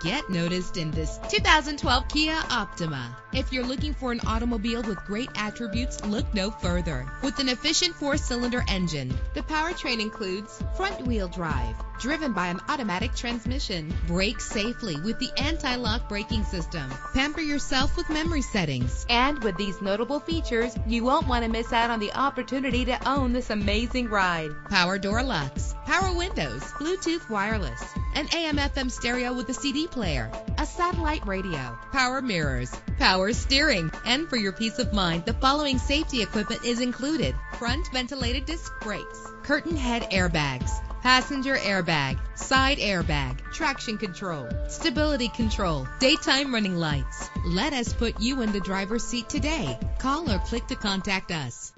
get noticed in this 2012 Kia Optima. If you're looking for an automobile with great attributes, look no further. With an efficient four-cylinder engine, the powertrain includes front-wheel drive, driven by an automatic transmission. Brake safely with the anti-lock braking system. Pamper yourself with memory settings. And with these notable features, you won't want to miss out on the opportunity to own this amazing ride. Power door locks, power windows, Bluetooth wireless, an AM FM stereo with a CD player, a satellite radio, power mirrors, power steering. And for your peace of mind, the following safety equipment is included. Front ventilated disc brakes, curtain head airbags, passenger airbag, side airbag, traction control, stability control, daytime running lights. Let us put you in the driver's seat today. Call or click to contact us.